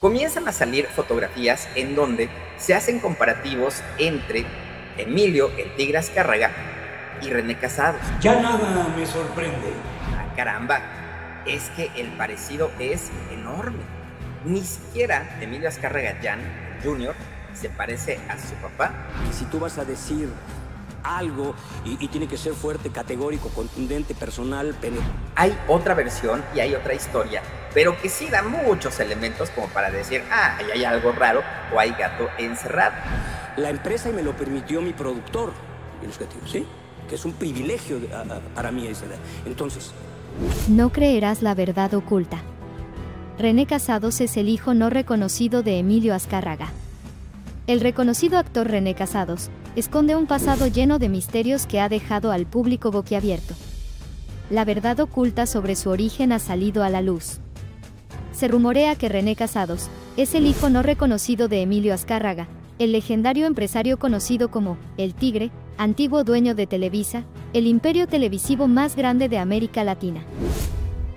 comienzan a salir fotografías en donde se hacen comparativos entre Emilio el Tigre Azcárraga y René Casados. Ya nada me sorprende. Ah, caramba, es que el parecido es enorme. Ni siquiera Emilio Azcárraga Jan Jr. se parece a su papá. Y si tú vas a decir algo y, tiene que ser fuerte, categórico, contundente, personal, Hay otra versión y hay otra historia, pero que sí da muchos elementos como para decir, ah, ahí hay algo raro o hay gato encerrado. La empresa y me lo permitió mi productor, ¿sí? Que es un privilegio para mí esa edad. Entonces... No creerás la verdad oculta. René Casados es el hijo no reconocido de Emilio Azcárraga. El reconocido actor René Casados esconde un pasado lleno de misterios que ha dejado al público boquiabierto. La verdad oculta sobre su origen ha salido a la luz. Se rumorea que René Casados es el hijo no reconocido de Emilio Azcárraga, el legendario empresario conocido como El Tigre, antiguo dueño de Televisa, el imperio televisivo más grande de América Latina.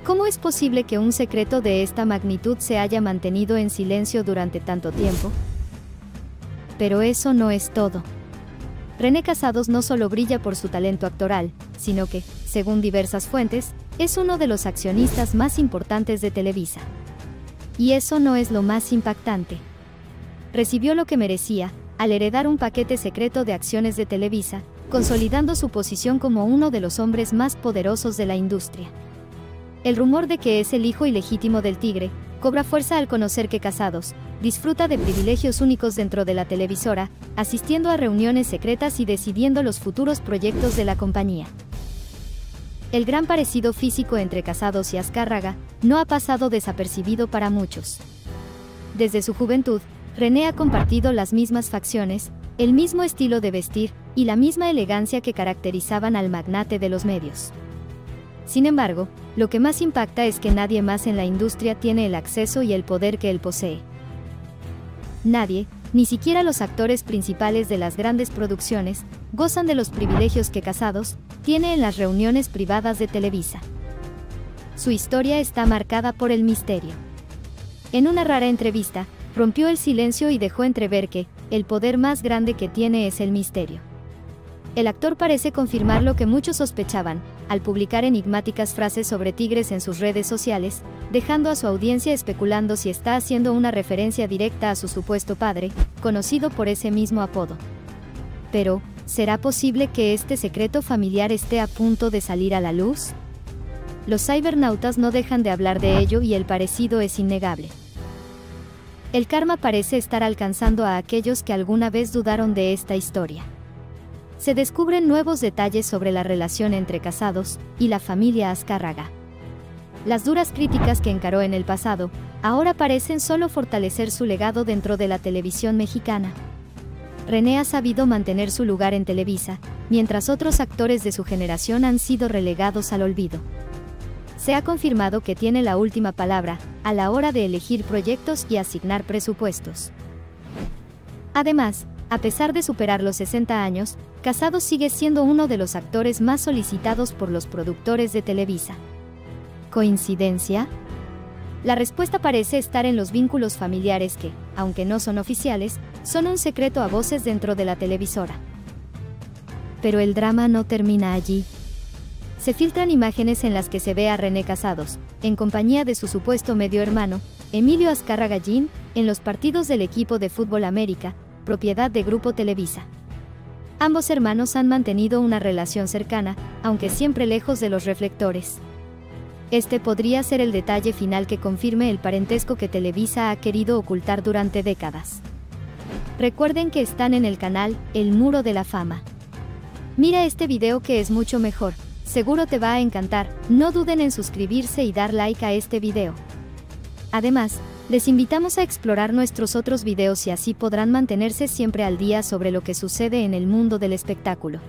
¿Cómo es posible que un secreto de esta magnitud se haya mantenido en silencio durante tanto tiempo? Pero eso no es todo. René Casados no solo brilla por su talento actoral, sino que, según diversas fuentes, es uno de los accionistas más importantes de Televisa. Y eso no es lo más impactante. Recibió lo que merecía, al heredar un paquete secreto de acciones de Televisa, consolidando su posición como uno de los hombres más poderosos de la industria. El rumor de que es el hijo ilegítimo del tigre, cobra fuerza al conocer que Casados, disfruta de privilegios únicos dentro de la televisora, asistiendo a reuniones secretas y decidiendo los futuros proyectos de la compañía. El gran parecido físico entre Casados y Azcárraga no ha pasado desapercibido para muchos. Desde su juventud, René ha compartido las mismas facciones, el mismo estilo de vestir y la misma elegancia que caracterizaban al magnate de los medios. Sin embargo, lo que más impacta es que nadie más en la industria tiene el acceso y el poder que él posee. Nadie, ni siquiera los actores principales de las grandes producciones, gozan de los privilegios que Casados tiene en las reuniones privadas de Televisa. Su historia está marcada por el misterio. En una rara entrevista, rompió el silencio y dejó entrever que, el poder más grande que tiene es el misterio. El actor parece confirmar lo que muchos sospechaban, al publicar enigmáticas frases sobre tigres en sus redes sociales, dejando a su audiencia especulando si está haciendo una referencia directa a su supuesto padre, conocido por ese mismo apodo. Pero, ¿será posible que este secreto familiar esté a punto de salir a la luz? Los cibernautas no dejan de hablar de ello y el parecido es innegable. El karma parece estar alcanzando a aquellos que alguna vez dudaron de esta historia se descubren nuevos detalles sobre la relación entre Casados y la familia Azcárraga. Las duras críticas que encaró en el pasado, ahora parecen solo fortalecer su legado dentro de la televisión mexicana. René ha sabido mantener su lugar en Televisa, mientras otros actores de su generación han sido relegados al olvido. Se ha confirmado que tiene la última palabra, a la hora de elegir proyectos y asignar presupuestos. Además, a pesar de superar los 60 años, Casado sigue siendo uno de los actores más solicitados por los productores de Televisa. ¿Coincidencia? La respuesta parece estar en los vínculos familiares que, aunque no son oficiales, son un secreto a voces dentro de la televisora. Pero el drama no termina allí. Se filtran imágenes en las que se ve a René Casados, en compañía de su supuesto medio hermano, Emilio Azcárraga Gallín, en los partidos del equipo de Fútbol América, propiedad de Grupo Televisa. Ambos hermanos han mantenido una relación cercana, aunque siempre lejos de los reflectores. Este podría ser el detalle final que confirme el parentesco que Televisa ha querido ocultar durante décadas. Recuerden que están en el canal El Muro de la Fama. Mira este video que es mucho mejor, seguro te va a encantar, no duden en suscribirse y dar like a este video. Además, les invitamos a explorar nuestros otros videos y así podrán mantenerse siempre al día sobre lo que sucede en el mundo del espectáculo.